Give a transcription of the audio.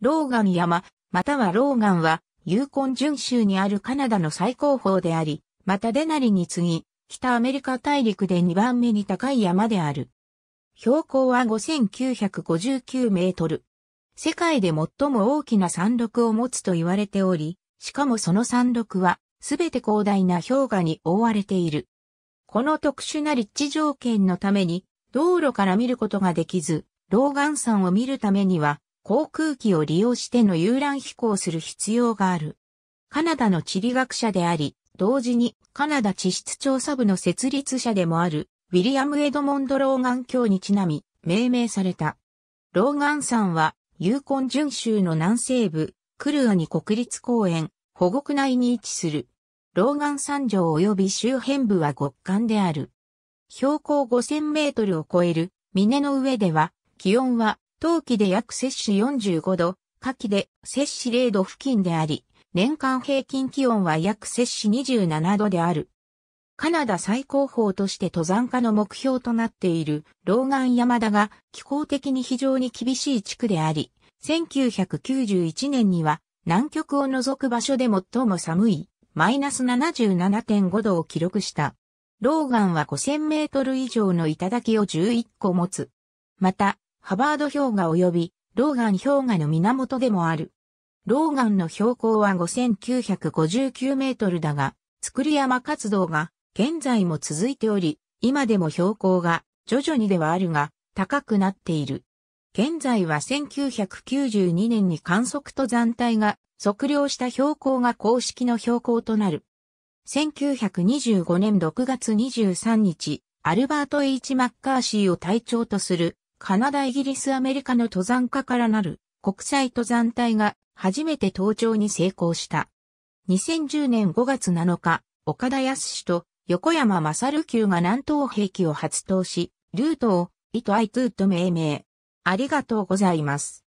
ローガン山、またはローガンは、ユーコン準州にあるカナダの最高峰であり、またデナリに次ぎ、北アメリカ大陸で2番目に高い山である。標高は5959メートル。世界で最も大きな山麓を持つと言われており、しかもその山麓はすべて広大な氷河に覆われている。この特殊な立地条件のために道路から見ることができず、ローガン山を見るためには航空機を利用しての遊覧飛行する必要がある。カナダの地理学者であり、同時にカナダ地質調査部の設立者でもあるウィリアム・エドモンド・ローガン教にちなみ命名された。ローガン山はユーコン準州の南西部、クルアニ国立公園、保護区内に位置する。ローガン山上及び周辺部は極寒である。標高5000メートルを超える峰の上では気温は冬季で約摂氏45度、夏季で摂氏0度付近であり、年間平均気温は約摂氏27度である。カナダ最高峰として登山家の目標となっているローガン山田が気候的に非常に厳しい地区であり、1991年には南極を除く場所で最も寒いマイナス77.5度を記録した。ローガンは5000メートル以上の頂を11個持つ。また、ハバード氷河及びローガン氷河の源でもある。ローガンの標高は5959メートルだが、作り山活動が現在も続いており、今でも標高が徐々にではあるが高くなっている。現在は1992年に観測登山隊が測量した標高が公式の標高となる。1925年6月23日、アルバート・ H・ マッカーシーを隊長とするカナダ、イギリス、アメリカの登山家からなる国際登山隊が初めて登頂に成功した。2010年5月7日、岡田康氏と横山勝丘が南東壁を初登し、ルートをイトアイトゥーと命名。ありがとうございます。